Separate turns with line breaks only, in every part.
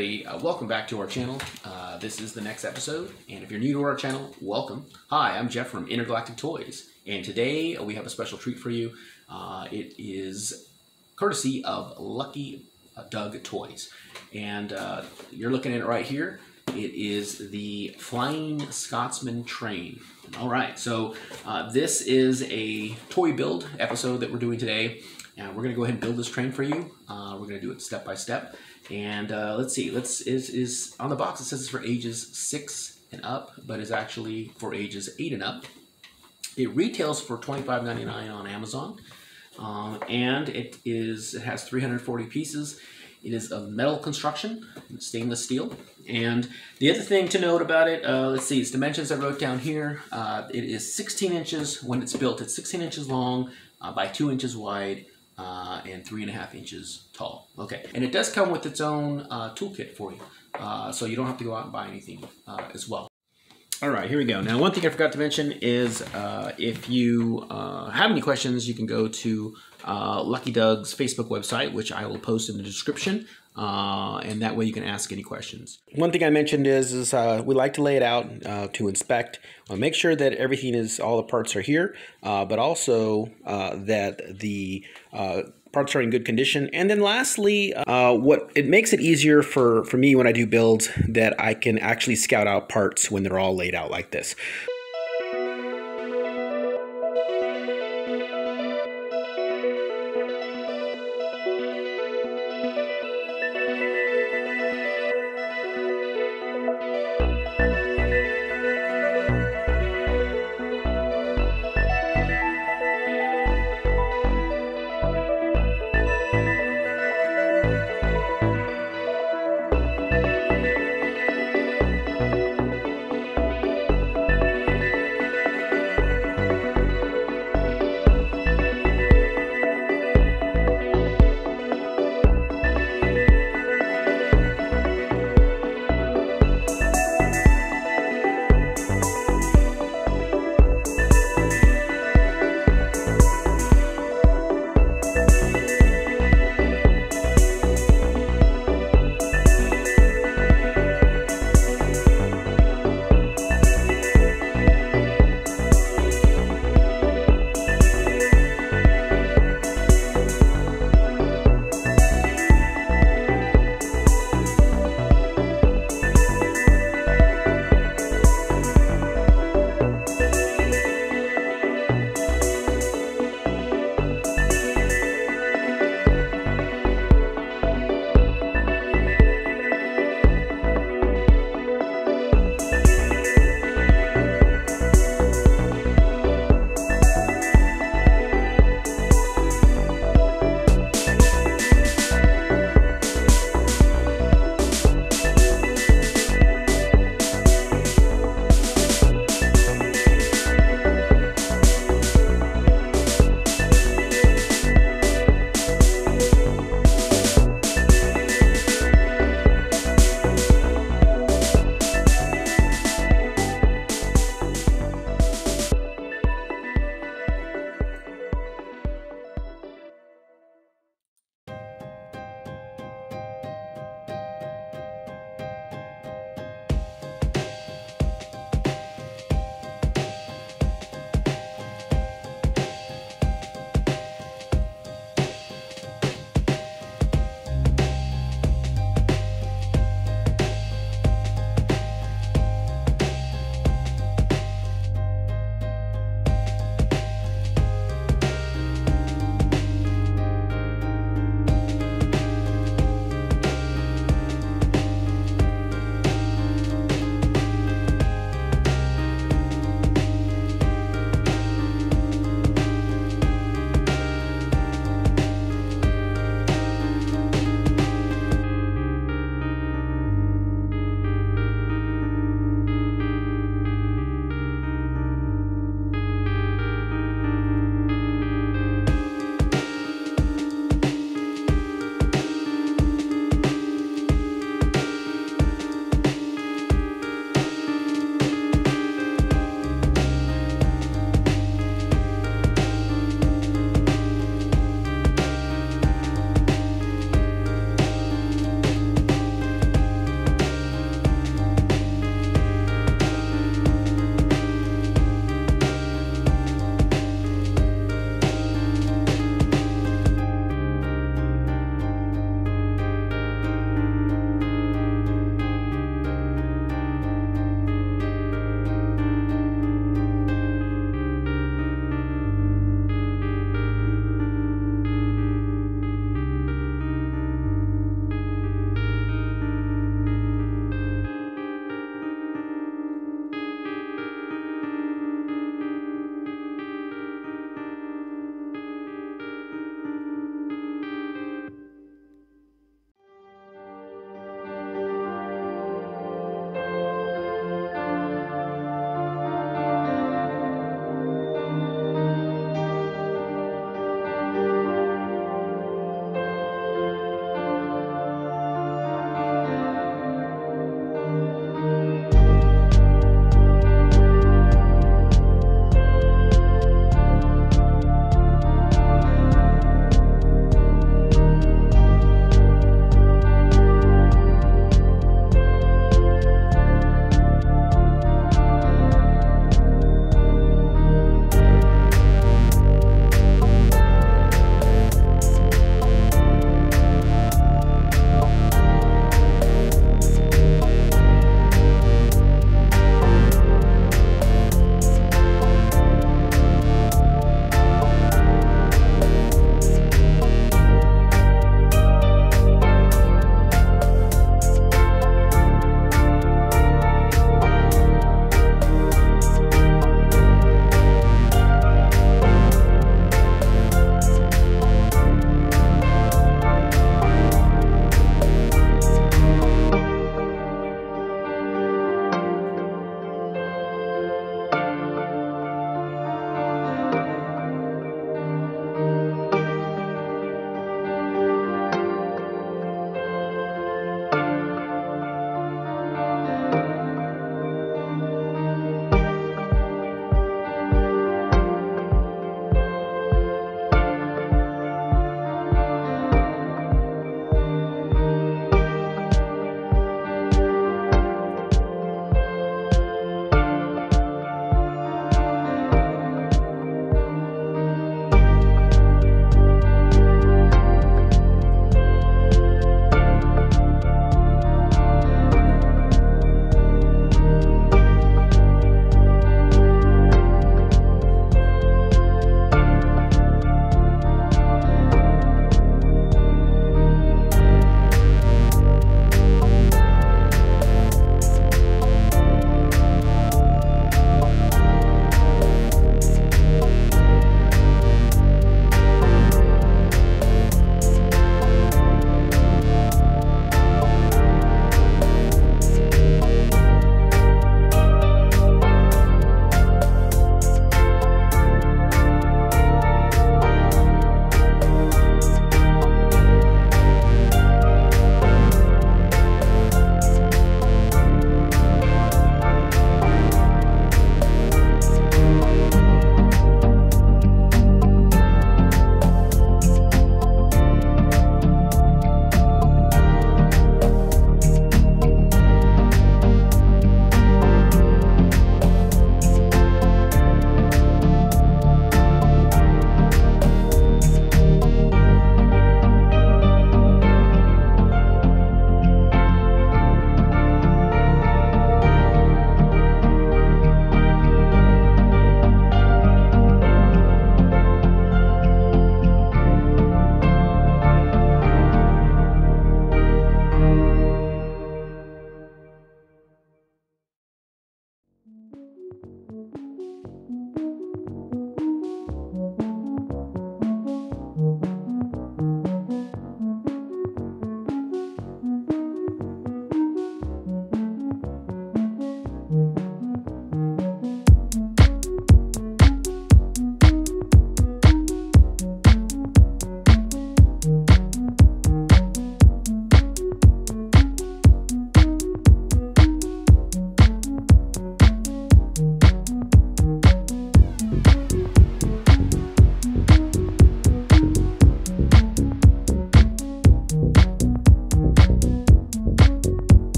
Everybody, uh, welcome back to our channel. Uh, this is the next episode, and if you're new to our channel, welcome. Hi, I'm Jeff from Intergalactic Toys, and today uh, we have a special treat for you. Uh, it is courtesy of Lucky uh, Doug Toys, and uh, you're looking at it right here. It is the Flying Scotsman train. All right, so this is a toy build episode that we're doing today. And we're going to go ahead and build this train for you. we're going to do it step by step. And uh, let's see, let's is is on the box it says it's for ages six and up, but is actually for ages eight and up. It retails for twenty five ninety nine on Amazon, um, and it is it has three hundred forty pieces. It is of metal construction, stainless steel. And the other thing to note about it, uh, let's see, its dimensions I wrote down here. Uh, it is 16 inches when it's built. It's 16 inches long uh, by 2 inches wide uh, and three and a half inches tall. Okay, and it does come with its own uh, toolkit for you, uh, so you don't have to go out and buy anything uh, as well. All right, here we go. Now, one thing I forgot to mention is uh, if you uh, have any questions, you can go to Lucky Doug's Facebook website, which I will post in the description. Uh, and that way you can ask any questions. One thing I mentioned is, is uh, we like to lay it out uh, to inspect. We'll make sure that everything is, all the parts are here, uh, but also uh, that the uh, parts are in good condition. And then lastly, what it makes it easier for, for me when I do builds that I can actually scout out parts when they're all laid out like this.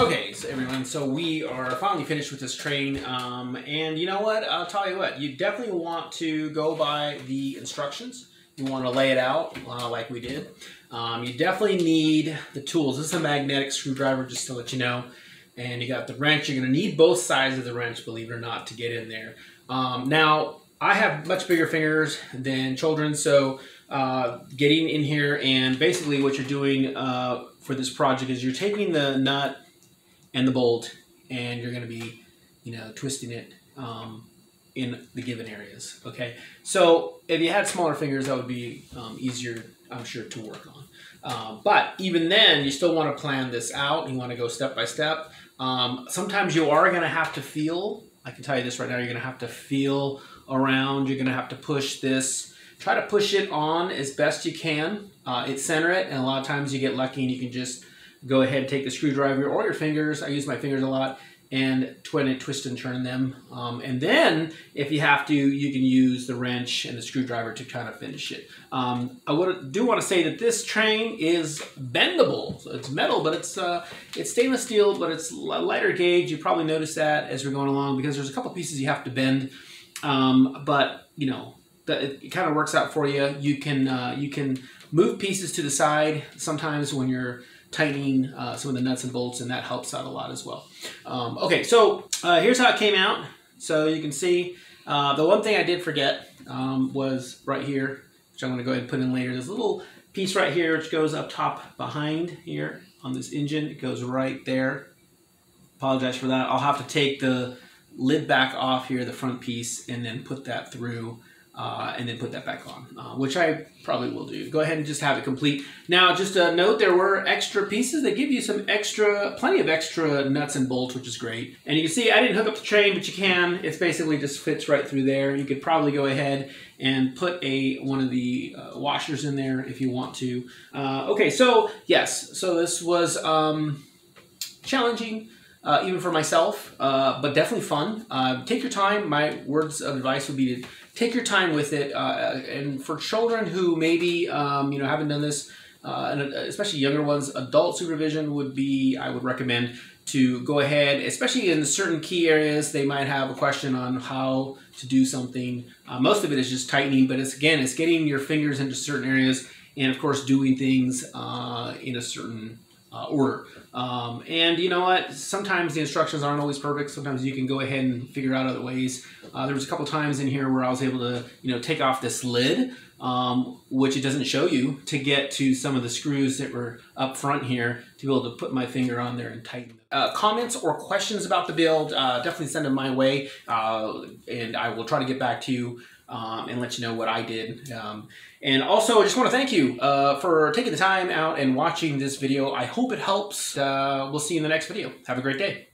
Okay, so everyone, so we are finally finished with this train, um, and you know what? I'll tell you what. You definitely want to go by the instructions. You want to lay it out uh, like we did. Um, you definitely need the tools. This is a magnetic screwdriver, just to let you know. And you got the wrench. You're going to need both sides of the wrench, believe it or not, to get in there. Um, now, I have much bigger fingers than children, so uh, getting in here and basically what you're doing uh, for this project is you're taking the nut and the bolt, and you're going to be, you know, twisting it um, in the given areas. Okay, so if you had smaller fingers, that would be um, easier, I'm sure, to work on. Uh, but even then, you still want to plan this out. You want to go step by step. Um, sometimes you are going to have to feel. I can tell you this right now. You're going to have to feel around. You're going to have to push this. Try to push it on as best you can. Uh, it center it, and a lot of times you get lucky and you can just go ahead take the screwdriver or your fingers. I use my fingers a lot and twist and turn them. Um, and then, if you have to, you can use the wrench and the screwdriver to kind of finish it. Um, I would, do want to say that this train is bendable. So it's metal, but it's uh, it's stainless steel, but it's lighter gauge. You probably notice that as we're going along because there's a couple pieces you have to bend. Um, but you know, it, it kind of works out for you. You can uh, you can move pieces to the side sometimes when you're tightening uh, some of the nuts and bolts, and that helps out a lot as well. Um, okay, so uh, here's how it came out. So you can see uh, the one thing I did forget um, was right here, which I'm going to go ahead and put in later. This little piece right here, which goes up top behind here on this engine. It goes right there. Apologize for that. I'll have to take the lid back off here, the front piece, and then put that through uh, and then put that back on, uh, which I probably will do. Go ahead and just have it complete. Now, just a note, there were extra pieces. They give you some extra, plenty of extra nuts and bolts, which is great. And you can see I didn't hook up the train, but you can. It's basically just fits right through there. You could probably go ahead and put a one of the uh, washers in there if you want to. Uh, okay, so yes, so this was um, challenging. Uh, even for myself, uh, but definitely fun. Uh, take your time. My words of advice would be to take your time with it. Uh, and for children who maybe um, you know haven't done this, uh, and especially younger ones, adult supervision would be I would recommend to go ahead, especially in certain key areas. They might have a question on how to do something. Uh, most of it is just tightening, but it's again it's getting your fingers into certain areas, and of course doing things in a certain uh, order. Um, and you know what? Sometimes the instructions aren't always perfect. Sometimes you can go ahead and figure out other ways. Uh, there was a couple times in here where I was able to, you know, take off this lid, um, which it doesn't show you, to get to some of the screws that were up front here to be able to put my finger on there and tighten. Uh, comments or questions about the build, uh, definitely send them my way, uh, and I will try to get back to you um, and let you know what I did. Um, and also, I just want to thank you uh, for taking the time out and watching this video. I hope it helps. Uh, we'll see you in the next video. Have a great day.